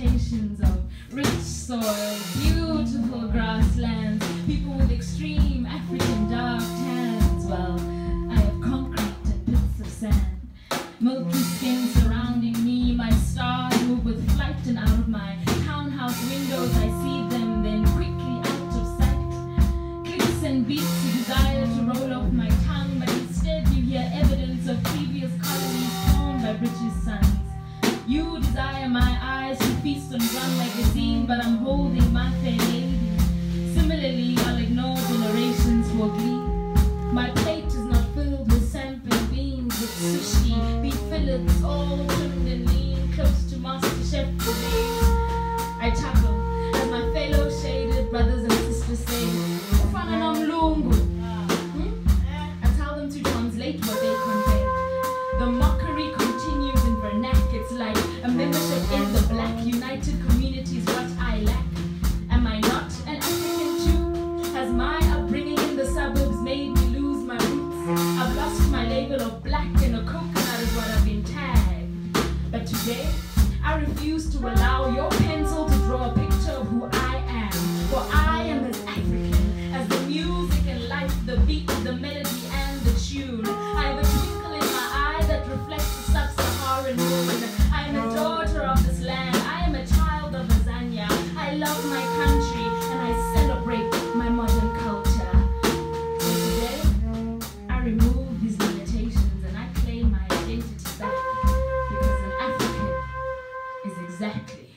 expectations of rich soil, beautiful grasslands, people with extreme African dark tans. Well, I have concrete and bits of sand, milky skin surrounding me. My stars move with flight, and out of my townhouse windows, I see them then quickly out of sight. Clicks and beats, you desire to roll off my tongue, but instead you hear evidence of previous colonies formed by British sons. You desire my eyes on Drum magazine, but I'm holding my fair lost my label of black and a coconut is what I've been tagged. But today, I refuse to allow your pencil to draw a picture of who I am. For I am as African as the music and life, the beat, the melody. né?